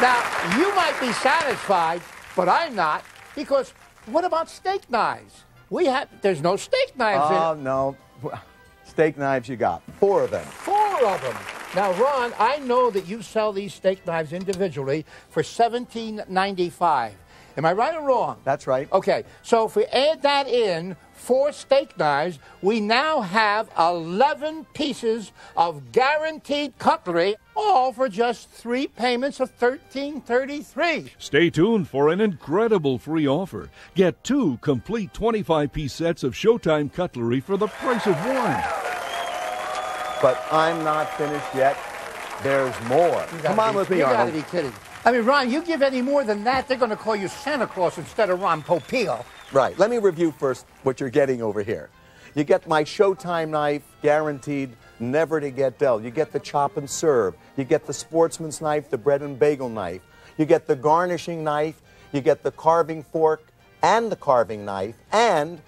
Now, you might be satisfied, but I'm not, because what about steak knives? We have, there's no steak knives Oh, no. Steak knives you got. Four of them. Four of them. Now, Ron, I know that you sell these steak knives individually for $17.95. Am I right or wrong? That's right. Okay, so if we add that in, four steak knives, we now have 11 pieces of guaranteed cutlery, all for just three payments of $13.33. Stay tuned for an incredible free offer. Get two complete 25 piece sets of Showtime cutlery for the price of one. But I'm not finished yet. There's more. Come on be- with me, You gotta be kidding. I mean, Ron, you give any more than that, they're going to call you Santa Claus instead of Ron Popeil. Right. Let me review first what you're getting over here. You get my Showtime knife, guaranteed never to get dull. You get the chop and serve. You get the sportsman's knife, the bread and bagel knife. You get the garnishing knife. You get the carving fork and the carving knife. And